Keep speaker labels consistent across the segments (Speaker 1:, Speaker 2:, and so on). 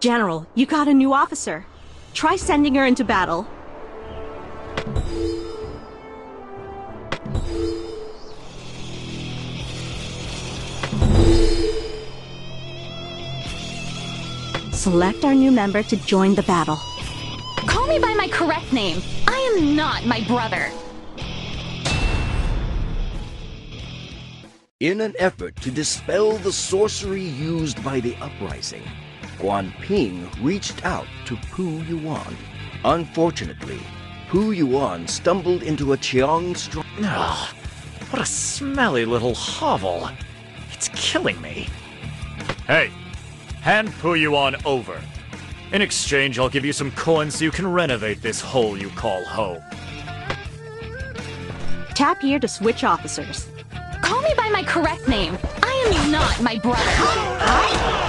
Speaker 1: General, you got a new officer. Try sending her into battle. Select our new member to join the battle.
Speaker 2: Call me by my correct name. I am not my brother.
Speaker 3: In an effort to dispel the sorcery used by the uprising, Guan Ping reached out to Pu Yuan. Unfortunately, Pu Yuan stumbled into a Qiang strong.
Speaker 4: Ugh, ah, what a smelly little hovel. It's killing me. Hey, hand Pu Yuan over. In exchange, I'll give you some coins so you can renovate this hole you call home.
Speaker 1: Tap here to switch officers.
Speaker 2: Call me by my correct name. I am not my brother.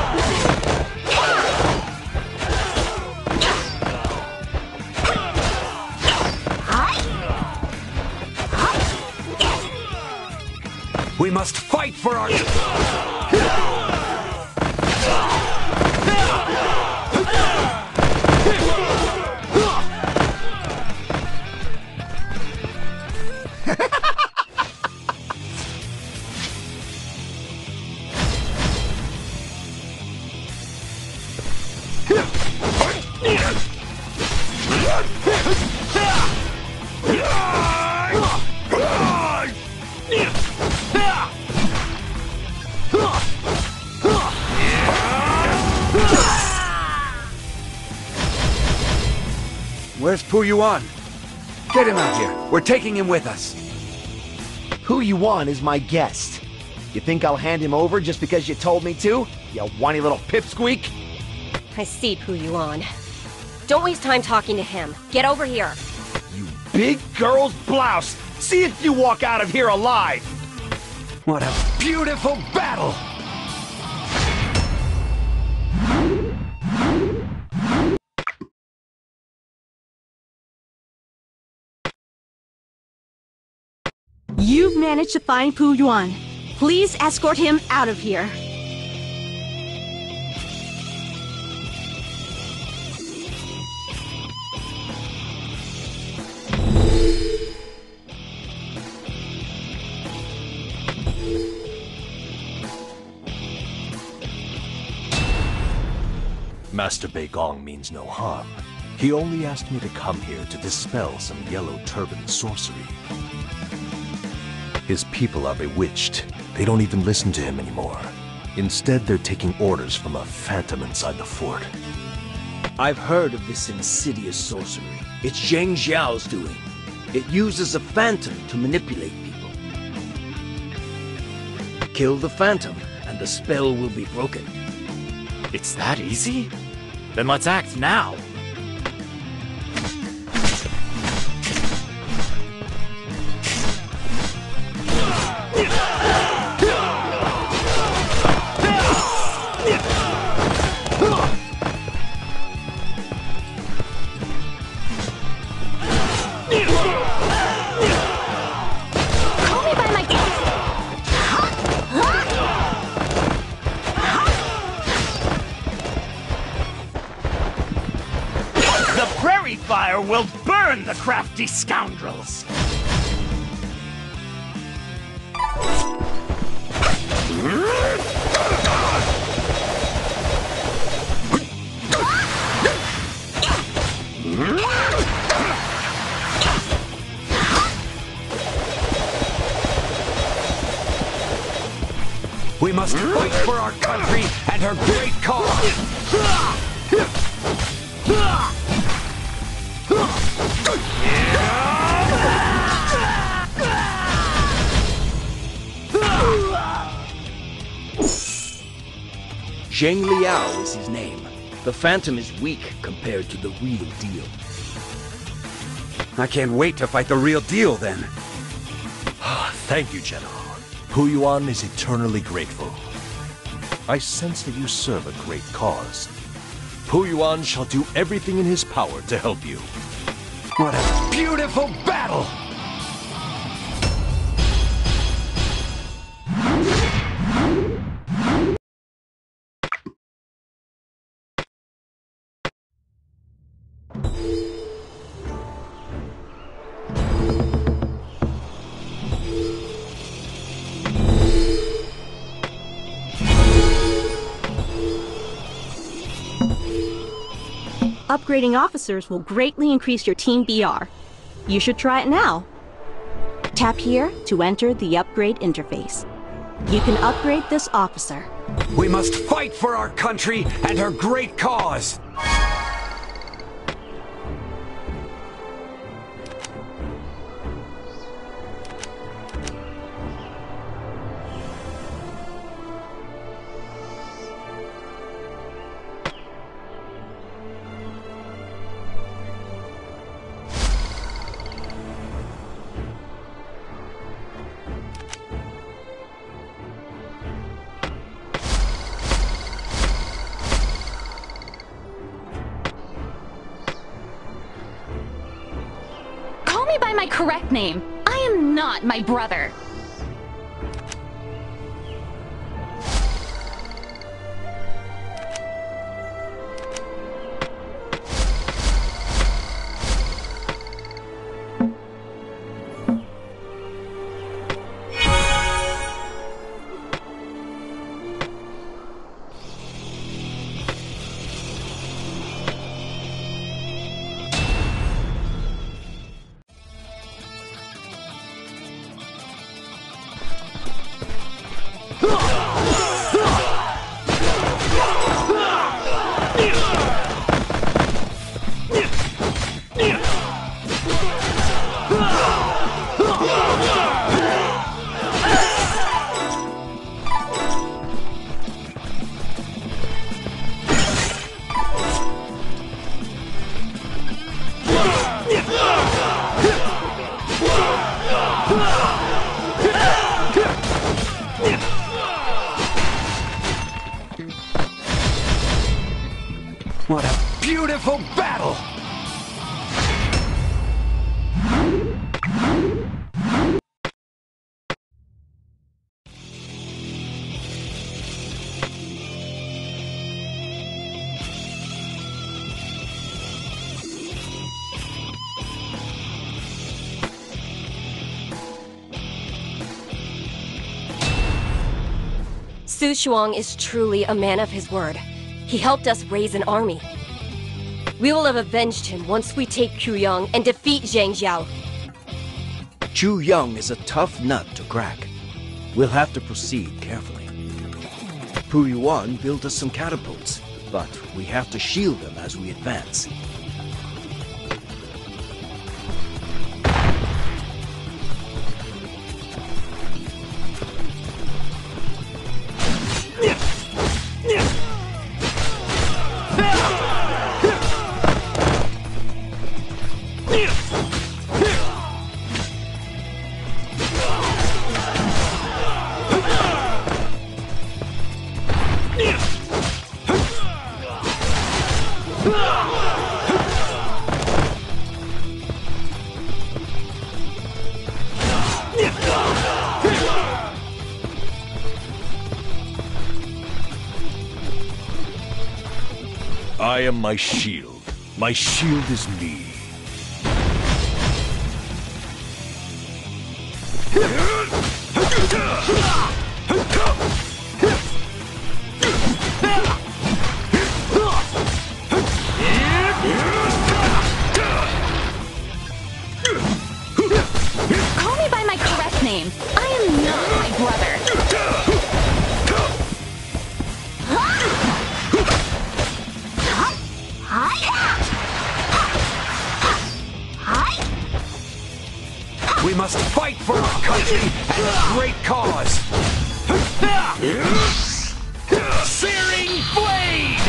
Speaker 5: for our... Where's Pu Yuan? Get him out here. We're taking him with us.
Speaker 6: Pu Yuan is my guest. You think I'll hand him over just because you told me to? You whiny little pipsqueak?
Speaker 7: I see Pu Yuan. Don't waste time talking to him. Get over here.
Speaker 6: You big girl's blouse! See if you walk out of here alive!
Speaker 5: What a beautiful battle!
Speaker 1: You've managed to find Pu Yuan. Please escort him out of here.
Speaker 8: Master Bei Gong means no harm. He only asked me to come here to dispel some yellow turban sorcery. His people are bewitched. They don't even listen to him anymore. Instead, they're taking orders from a phantom inside the fort.
Speaker 3: I've heard of this insidious sorcery. It's Zhang Jiao's doing. It uses a phantom to manipulate people. Kill the phantom, and the spell will be broken.
Speaker 4: It's that easy? Then let's act now. Fire will burn the crafty scoundrels!
Speaker 5: We must fight for our country and her great cause!
Speaker 3: Zheng Liao is his name. The phantom is weak compared to the real deal.
Speaker 5: I can't wait to fight the real deal then.
Speaker 8: Ah, thank you, General. Pu Yuan is eternally grateful. I sense that you serve a great cause. Pu Yuan shall do everything in his power to help you.
Speaker 5: What a beautiful battle!
Speaker 1: Upgrading officers will greatly increase your Team BR. You should try it now. Tap here to enter the upgrade interface. You can upgrade this officer.
Speaker 5: We must fight for our country and her great cause!
Speaker 2: Correct name. I am not my brother.
Speaker 5: What a beautiful battle!
Speaker 7: Su Shuang is truly a man of his word. He helped us raise an army. We will have avenged him once we take Quyang and defeat Zhang.
Speaker 3: Quyang is a tough nut to crack. We'll have to proceed carefully. Pu Yuan built us some catapults, but we have to shield them as we advance.
Speaker 8: I am my shield. My shield is me.
Speaker 5: Must fight for our country and a great cause! Searing Blade!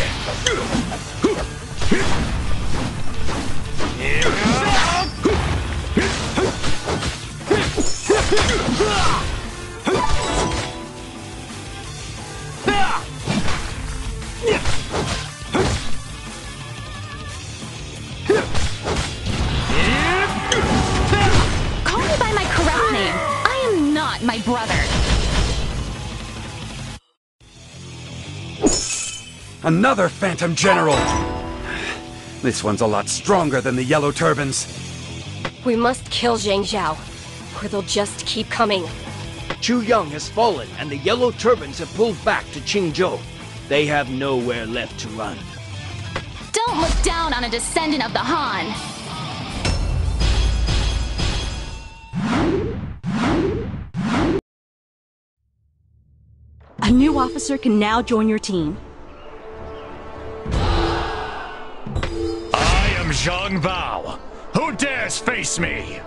Speaker 5: Another Phantom General! This one's a lot stronger than the Yellow Turbans.
Speaker 7: We must kill Zhang Jiao, or they'll just keep coming.
Speaker 3: Quyang has fallen, and the Yellow Turbans have pulled back to Qingzhou. They have nowhere left to run.
Speaker 2: Don't look down on a descendant of the Han.
Speaker 1: A new officer can now join your team.
Speaker 4: Zhang Bao. Who dares face me?